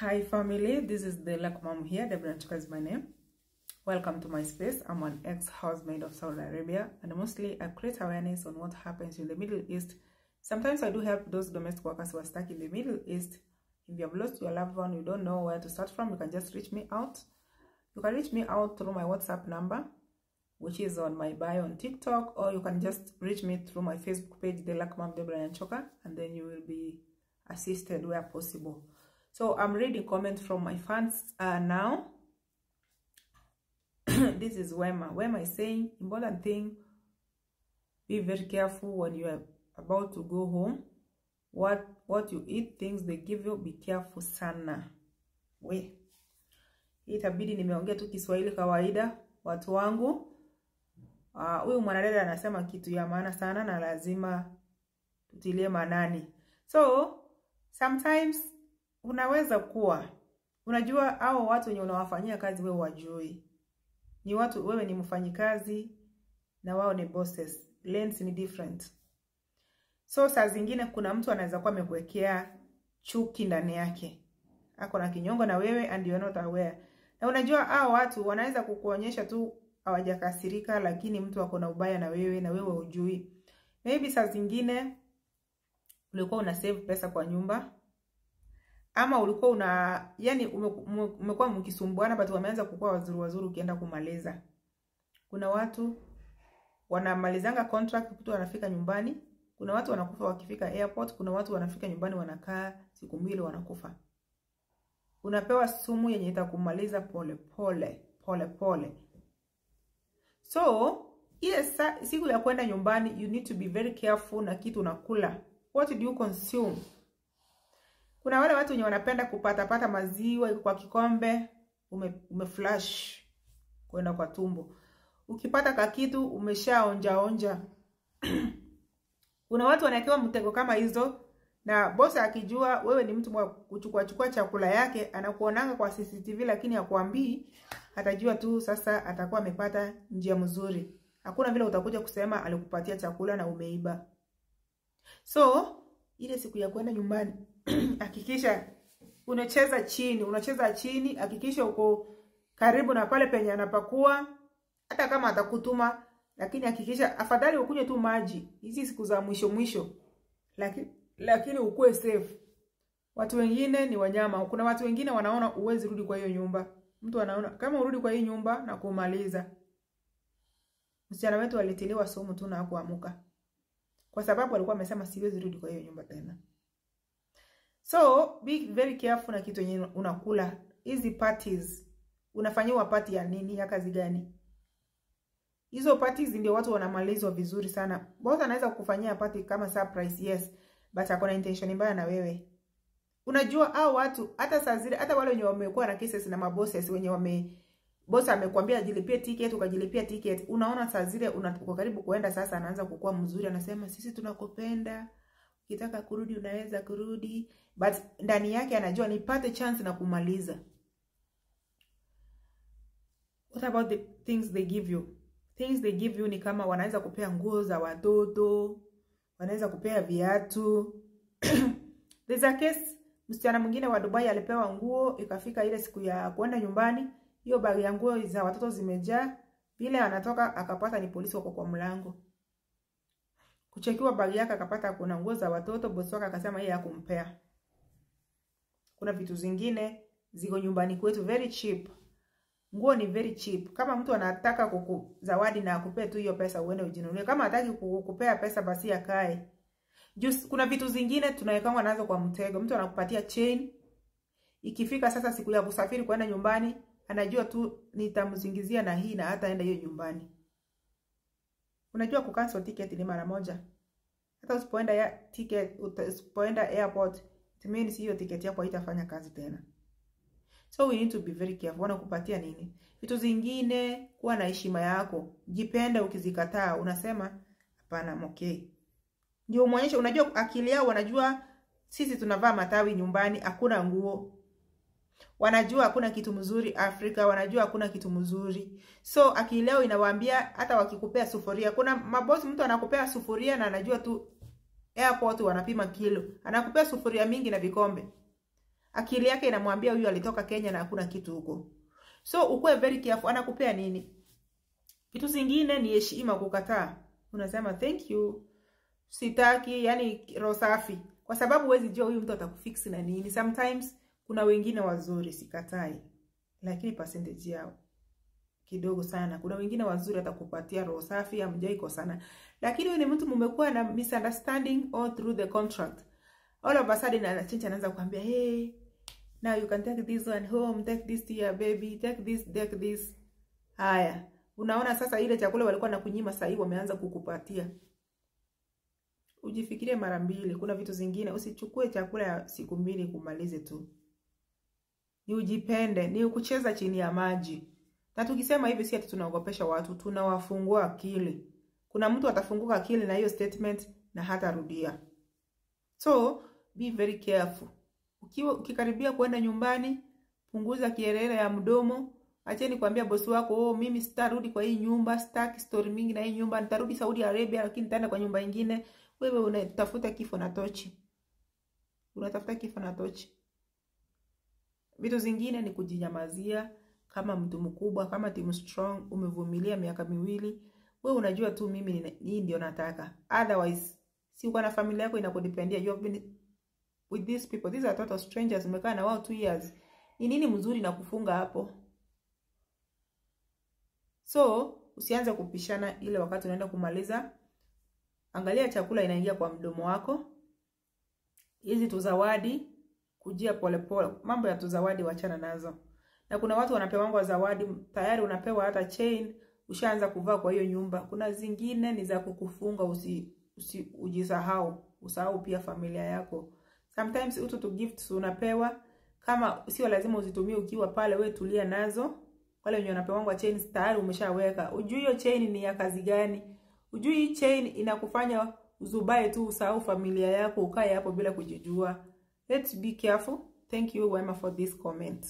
Hi family, this is the Luck Mom here. Deborah Chuka is my name. Welcome to my space. I'm an ex-housemaid of Saudi Arabia and mostly I create awareness on what happens in the Middle East. Sometimes I do help those domestic workers who are stuck in the Middle East. If you have lost your loved one, you don't know where to start from, you can just reach me out. You can reach me out through my WhatsApp number, which is on my bio on TikTok, or you can just reach me through my Facebook page, The Luck Mom Deborah Choka, and then you will be assisted where possible. So I'm reading comments from my fans uh, now. this is Wema. Wema is saying, important thing, be very careful when you are about to go home. What what you eat, things they give you, be careful sana. We itabidi nimeongea tu Kiswahili kawaida, watu wangu. Huyu uh, mwanadada anasema kitu ya maana sana na lazima tutilie manani. So sometimes unaweza kuwa. Unajua hao watu wenye unawafanyia kazi wewe wajui. Ni watu wewe ni mfanyikazi na wao ni bosses. Lanes ni different. So saa zingine kuna mtu anaweza kuwa amekuwekea chuki ndani yake. Ako na kinyongo na wewe and you are not aware. Na unajua hao watu wanaweza kukuonyesha tu hawajakasirika lakini mtu ako na ubaya na wewe na wewe hujui. Maybe saa zingine ulikuwa una save pesa kwa nyumba ama ulikuwa una yani umekuwa mkisumbuana but wameanza kukua wazuri wazuri ukienda kumaliza. Kuna watu wanamalizanga contract mtu anafika nyumbani, kuna watu wanakufa wakifika airport, kuna watu wanafika nyumbani wanakaa siku mbili wanakufa. Unapewa sumu yenye itakumaliza pole pole pole pole. So yes, siku ya kwenda nyumbani, you need to be very careful na kitu unakula. What do you consume? Kuna wale watu wenye wanapenda kupatapata maziwa kwa kikombe, ume, umeflash kwenda kwa tumbo. Ukipata kakitu umeshaonja onja. Kuna watu wanawekewa mtego kama hizo na bosi akijua wewe ni mtu wa kuchukua chukua chakula yake, anakuonanga kwa CCTV lakini hakuambii, atajua tu sasa atakuwa amepata njia mzuri. Hakuna vile utakuja kusema alikupatia chakula na umeiba. So, ile siku ya kwenda nyumbani hakikisha unacheza chini, unacheza chini, hakikisha uko karibu na pale penye anapakua, hata kama atakutuma, lakini hakikisha afadhali ukunywe tu maji hizi siku za mwisho mwisho, lakini lakini ukue safe. Watu wengine ni wanyama. Kuna watu wengine wanaona uwezi rudi kwa hiyo nyumba. Mtu anaona kama urudi kwa hii nyumba na kumaliza. Msichana wetu alitiliwa sumu tu na hakuamuka. Kwa sababu alikuwa amesema siwezi rudi kwa hiyo nyumba tena. So be very careful na kitu yenye unakula. Hizi parties unafanyiwa party ya nini, ya kazi gani? Hizo parties ndio watu wanamalizwa vizuri sana. Boss anaweza kukufanyia party kama surprise, yes, but ako na intention mbaya na wewe. Unajua hao watu hata saa zile hata wale wenye wamekuwa na cases na mabosses wenye wame boss amekwambia ajilipie ticket ukajilipia ticket, unaona saa zile karibu kuenda sasa, anaanza kukua mzuri, anasema sisi tunakupenda ukitaka kurudi unaweza kurudi, but ndani yake anajua nipate chance na kumaliza. What about the things they give you? Things they give you ni kama wanaweza kupea nguo za watoto, wanaweza kupea viatu. There's a case, msichana mwingine wa Dubai alipewa nguo, ikafika ile siku ya kuenda nyumbani, hiyo bagi ya nguo za watoto zimejaa, vile anatoka akapata ni polisi wako kwa mlango kuchekiwa bagi yake akapata kuna nguo za watoto, bosi wake akasema yeye hakumpea. Kuna vitu zingine ziko nyumbani kwetu very cheap. Nguo ni very cheap. Kama mtu anataka kukuzawadi na akupee tu hiyo pesa uende ujinunulie. Kama hataki kukupea pesa basi akae. Just kuna vitu zingine tunawekangwa nazo kwa mtego. Mtu anakupatia chain. Ikifika sasa siku ya kusafiri kwenda nyumbani, anajua tu nitamzingizia na hii na hata enda hiyo nyumbani. Unajua kucancel ticket ni mara moja. Hata usipoenda ya ticket, usipoenda airport, it means hiyo ticket yako haitafanya kazi tena. So we need to be very careful. Wanakupatia nini? Vitu zingine, kuwa na heshima yako. jipenda. ukizikataa, unasema hapana, okay. Ndio muonyeshe, unajua akili yao wanajua sisi tunavaa matawi nyumbani, hakuna nguo. Wanajua hakuna kitu mzuri Afrika, wanajua hakuna kitu mzuri. So akili yao inawaambia hata wakikupea sufuria, kuna mabosi mtu anakupea sufuria na anajua tu airport wanapima kilo. Anakupea sufuria mingi na vikombe. akili yake inamwambia huyu alitoka Kenya na hakuna kitu huko. So ukuwe very careful, anakupea nini? Vitu zingine ni heshima, kukataa. Unasema thank you, sitaki, yani roho safi, kwa sababu huwezi jua huyu mtu atakufix na nini. Sometimes kuna wengine wazuri, sikatai, lakini percentage yao kidogo sana. Kuna wengine wazuri atakupatia roho safi, hamjai kosana, lakini wewe ni mtu mmekuwa na misunderstanding all through the contract. All of a sudden anachinja, anaanza kukuambia hey, now you can take this one home, take this to your baby, take this, take this. Haya, unaona sasa, ile chakula walikuwa nakunyima, sasa hivi wameanza kukupatia. Ujifikirie mara mbili. Kuna vitu zingine, usichukue chakula ya siku mbili kumalize tu. Ni ujipende, ni kucheza chini ya maji. Na tukisema hivi si ati tunaogopesha watu, tunawafungua akili. Kuna mtu atafunguka akili na hiyo statement na hatarudia. So be very careful. Ukiwa ukikaribia kwenda nyumbani, punguza kielele ya mdomo. Acheni kuambia bosi wako, oh, mimi sitarudi kwa hii nyumba, sitaki story mingi na hii nyumba, nitarudi Saudi Arabia, lakini nitaenda kwa nyumba nyingine. Wewe unatafuta kifo na tochi, unatafuta kifo na tochi. Vitu zingine ni kujinyamazia kama mtu mkubwa, kama team strong, umevumilia miaka miwili, wewe unajua tu mimi hii ndio nataka. Otherwise, si uko na familia yako inakudependia. You have been with these people, these are total strangers, umekaa na wao 2 years. Ni nini mzuri na kufunga hapo? So usianze kupishana ile wakati unaenda kumaliza. Angalia chakula inaingia kwa mdomo wako. Hizi tuzawadi kujia polepole. Mambo ya tuzawadi wachana nazo. Na kuna watu wanapewangwa zawadi tayari, unapewa hata chain, ushaanza kuvaa kwa hiyo nyumba. Kuna zingine ni za kukufunga, usi, usi ujisahau, usahau pia familia yako. Sometimes utu to gifts unapewa, kama sio lazima uzitumie ukiwa pale, we tulia nazo. Wale wenye wanapewangwa chain tayari umeshaweka. Ujui hiyo chain ni ya kazi gani? Ujui hii chain inakufanya uzubae tu, usahau familia yako, ukae hapo bila kujijua. Let's be careful. Thank you Wema for this comment.